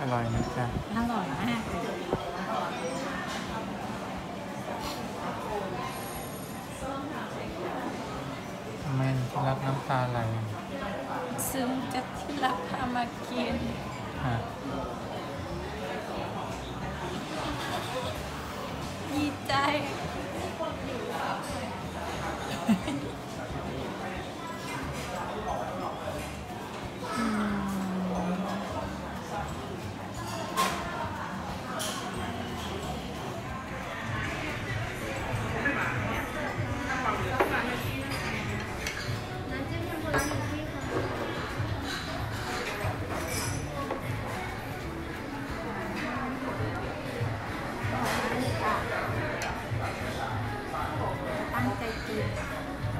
อร่อยนะจ๊ะอร่อยมากเลยทำไมที่รักน้ำตาไหลซึ่งจะที่รักพามากิน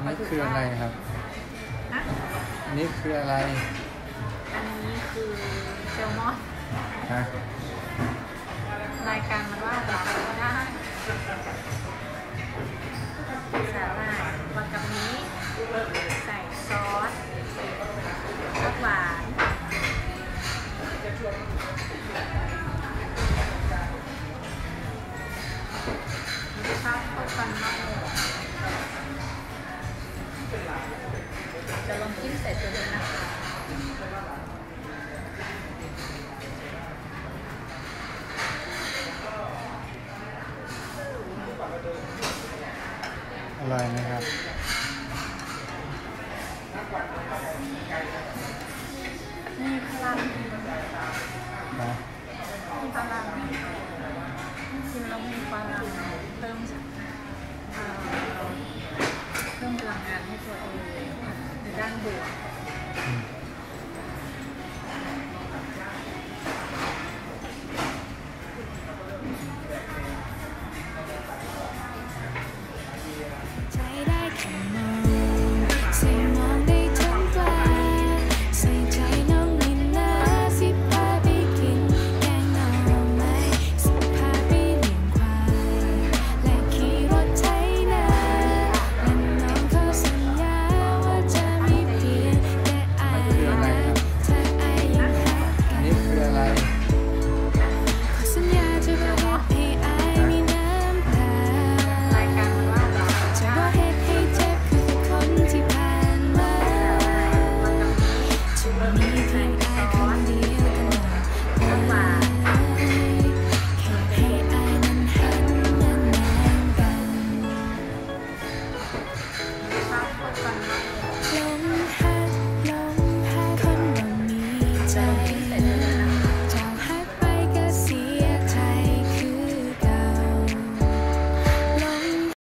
อันนี้คืออะไรครับนะอันนี้คืออะไร อันนี้คือเซลมอนฮะรายการมันว่าอะไรก็ได้สาหร่ายวากามิใส่ซอสรสหวานรสชาติเข้ากันมากเลย จะลองจิ้มใส่ตัวนี้นะคอร่อยไหมครับมีคลัง うん。Candy